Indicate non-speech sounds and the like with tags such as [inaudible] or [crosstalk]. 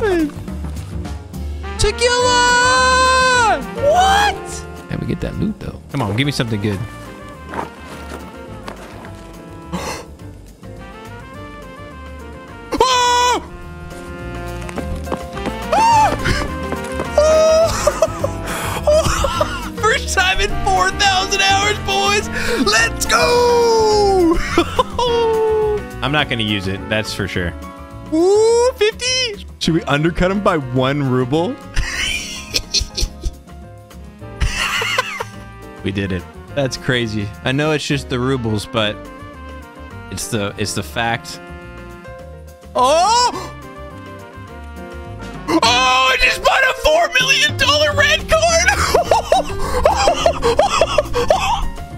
happened? Tagilla! What? And we get that loot though. Come on, give me something good. [gasps] First time in 4,000 hours, boys. Let's go. [laughs] I'm not going to use it. That's for sure. Ooh, 50. Should we undercut him by one ruble? [laughs] we did it. That's crazy. I know it's just the rubles, but it's the it's the fact. Oh! Oh, I just bought a four million dollar red card. [laughs]